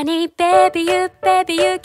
Honey, baby, you, baby, you